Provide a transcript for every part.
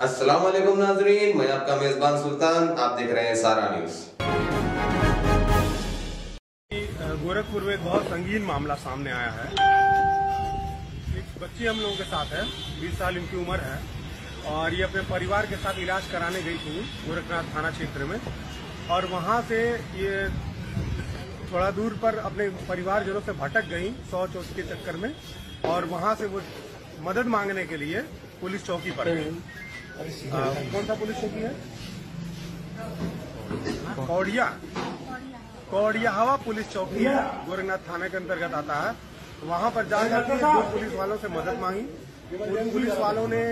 अस्सलाम वालेकुम नाजरीन, मैं आपका मेजबान सुल्तान, आप देख रहे हैं सारा न्यूज़। गोरखपुर में बहुत संगीन मामला सामने आया है। एक बच्ची हम लोगों के साथ है 20 साल इनकी उम्र है, और ये अपने परिवार के साथ इलाज कराने गई थी गोरखनाथ थाना क्षेत्र में, और वहाँ से ये थोड़ा दूर पर अपने परिवारजनों से भटक गई शौच के चक्कर में, और वहाँ से वो मदद मांगने के लिए पुलिस चौकी पर गई। कौन सा पुलिस चौकी है? कौड़िया। कौड़िया हवा पुलिस चौकी है, गोरखनाथ थाने के अंतर्गत आता है। वहाँ पर जाकर दो पुलिस वालों से मदद मांगी। पुलिस वालों ने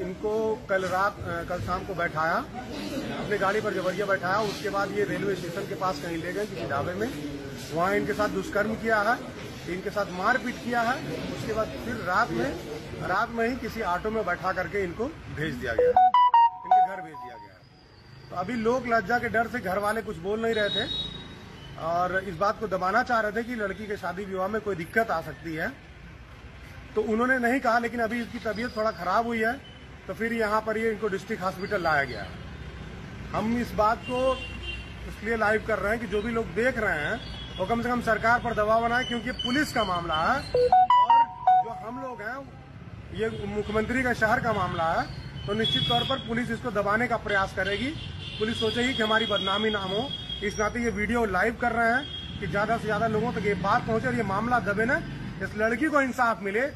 इनको कल रात कल शाम को बैठाया, अपने गाड़ी पर जबरिया बैठाया, उसके बाद ये रेलवे स्टेशन के पास कहीं ले गए, किसी ढाबे में। वहाँ इनके साथ दुष्कर्म किया है। इनके साथ मारपीट किया है। उसके बाद फिर रात में रात में ही किसी ऑटो में बैठा करके इनको भेज दिया गया इनके घर भेज दिया गया तो अभी लोग लज्जा के डर से घर वाले कुछ बोल नहीं रहे थे। और इस बात को दबाना चाह रहे थे कि लड़की के शादी विवाह में कोई दिक्कत आ सकती है। तो उन्होंने नहीं कहा, लेकिन अभी इसकी तबीयत थोड़ा खराब हुई है तो फिर यहाँ पर ये इनको डिस्ट्रिक्ट हॉस्पिटल लाया गया है। हम इस बात को इसलिए लाइव कर रहे हैं कि जो भी लोग देख रहे हैं वो कम से कम सरकार पर दबाव बनाए, क्योंकि पुलिस का मामला है और जो हम लोग हैं, ये मुख्यमंत्री का शहर का मामला है तो निश्चित तौर पर पुलिस इसको दबाने का प्रयास करेगी। पुलिस सोचेगी कि हमारी बदनामी ना हो। इस नाते ये वीडियो लाइव कर रहे हैं कि ज़्यादा से ज़्यादा लोगों तक तो ये बात पहुँचे और ये मामला दबे न, इस लड़की को इंसाफ मिले।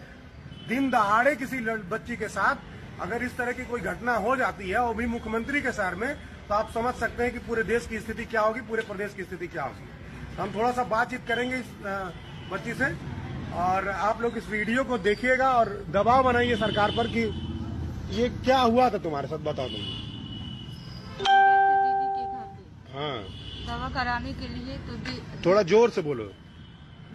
दिन दहाड़े किसी बच्ची के साथ अगर इस तरह की कोई घटना हो जाती है वो भी मुख्यमंत्री के शहर में तो आप समझ सकते हैं कि पूरे देश की स्थिति क्या होगी, पूरे प्रदेश की स्थिति क्या होगी। हम थोड़ा सा बातचीत करेंगे इस बच्ची से और आप लोग इस वीडियो को देखिएगा और दबाव बनाइए सरकार पर कि ये क्या हुआ था तुम्हारे साथ बताओ तुम। दीदी के घर हाँ। दवा कराने के लिए तो दी, थोड़ा ज़ोर से बोलो।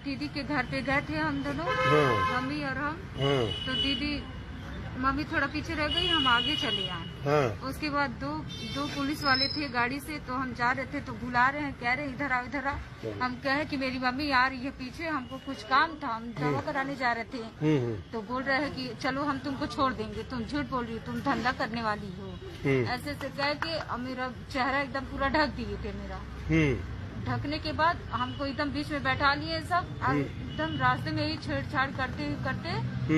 दीदी के घर पे गए थे हम दोनों हाँ। मम्मी और हम। हाँ। तो दीदी मम्मी थोड़ा पीछे रह गई हम आगे चले आए। हाँ। उसके बाद दो दो पुलिस वाले थे गाड़ी से तो हम जा रहे थे तो बुला रहे हैं कह रहे इधर आओ इधर आओ। हम कहे कि मेरी मम्मी आ रही है पीछे हमको कुछ काम था हम दवा कराने जा रहे थे। हम्म हम्म। तो बोल रहे हैं कि चलो हम तुमको छोड़ देंगे तुम झूठ बोल रही हो तुम धंधा करने वाली हो। हम्म। ऐसे ऐसे कह के मेरा चेहरा एकदम पूरा ढक दिए थे मेरा। हम्म। ढकने के बाद हमको एकदम बीच में बैठा लिए सब एकदम रास्ते में ही छेड़छाड़ करते करते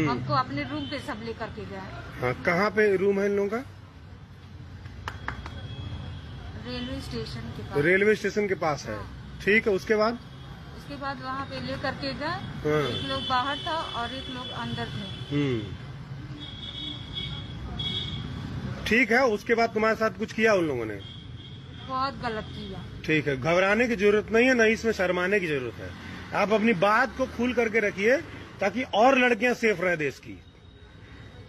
हमको अपने रूम पे सब लेकर के गए। हाँ कहाँ पे रूम है इन लोगों का? रेलवे स्टेशन के पास। रेलवे स्टेशन के पास है। ठीक है उसके बाद? उसके बाद वहाँ पे लेकर के गए। हाँ। एक लोग बाहर था और एक लोग अंदर थे। हम्म। ठीक है उसके बाद तुम्हारे साथ कुछ किया उन लोगों ने? बहुत गलत किया। ठीक है घबराने की ज़रूरत नहीं है नहीं इसमें शर्माने की ज़रूरत है। आप अपनी बात को खुल करके रखिए ताकि और लड़कियाँ सेफ़ रहे देश की।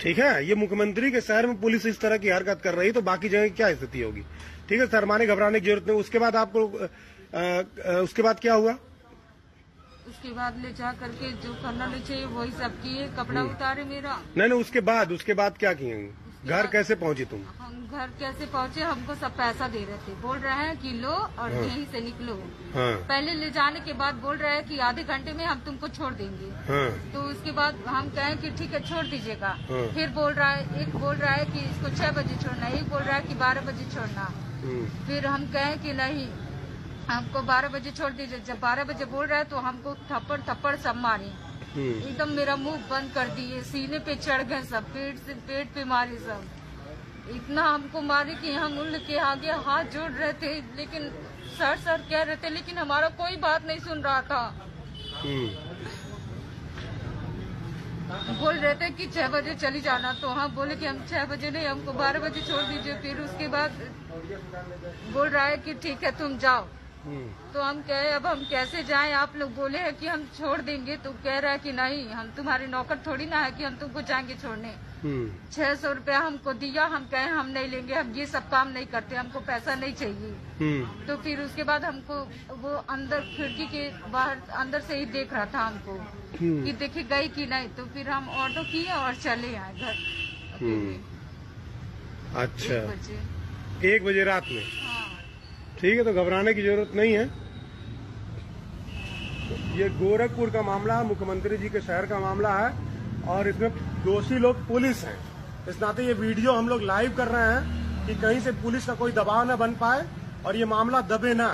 ठीक है? ये मुख्यमंत्री के शहर में पुलिस इस तरह की हरकत कर रही है तो बाकी जगह क्या स्थिति होगी? ठीक है शर्माने घबराने की ज़रूरत नहीं। उसके बाद आपको उसके बाद क्या हुआ? उसके बाद ले जा करके जो करना ले चाहिए वही सब किए। कपड़ा उतारे मेरा। नहीं नहीं उसके बाद उसके बाद क्या किए? घर कैसे पहुँची तुम? घर कैसे पहुँचे हमको सब पैसा दे रहे थे। बोल रहे हैं कि लो और यहीं से निकलो। हाँ। पहले ले जाने के बाद बोल रहे हैं कि आधे घंटे में हम तुमको छोड़ देंगे। हाँ। तो उसके बाद हम कहें कि ठीक है छोड़ दीजिएगा। हाँ। फिर बोल रहा है एक बोल रहा है कि इसको छह बजे छोड़ना एक बोल रहा है कि बारह बजे छोड़ना। हम्म, फिर हम कहें कि नहीं हमको बारह बजे छोड़ दीजिए। जब बारह बजे बोल रहा है तो हमको थप्पड़ थप्पड़ सब मारे। हम्म, एकदम मेरा मुँह बंद कर दिए सीने पे चढ़ गए सब पेट से पेट पे मारे सब। इतना हमको मारे कि हम उन के आगे हाथ जोड़ रहे थे, लेकिन सर सर कह रहे थे, लेकिन हमारा कोई बात नहीं सुन रहा था। बोल रहे थे कि छह बजे चली जाना तो हम बोले कि हम छह बजे नहीं, हमको बारह बजे छोड़ दीजिए, फिर उसके बाद बोल रहा है कि ठीक है, तुम जाओ। तो हम कहे अब हम कैसे जाएँ? आप लोग बोले हैं कि हम छोड़ देंगे। तो कह रहा है कि नहीं हम तुम्हारे नौकर थोड़ी ना है कि हम तुमको जाएँगे छोड़ने। हम्म, छह सौ रूपया हमको दिया हम कहे हम नहीं लेंगे हम ये सब काम नहीं करते हमको पैसा नहीं चाहिए। हम्म, तो फिर उसके बाद हमको वो अंदर खिड़की के बाहर अंदर से ही देख रहा था हमको हम्म, कि देखी गई कि नहीं। तो फिर हम ऑटो किए और चले आए घर। हम्म। अच्छा। एक बजे रात में? हाँ। ठीक है तो घबराने की ज़रूरत नहीं है। ये गोरखपुर का मामला है मुख्यमंत्री जी के शहर का मामला है और इसमें दोषी लोग पुलिस हैं। इस नाते ये वीडियो हम लोग लाइव कर रहे हैं कि कहीं से पुलिस का कोई दबाव न बन पाए और ये मामला दबे ना।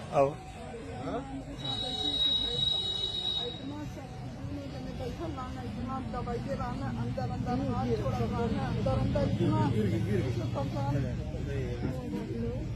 अंदर अंदर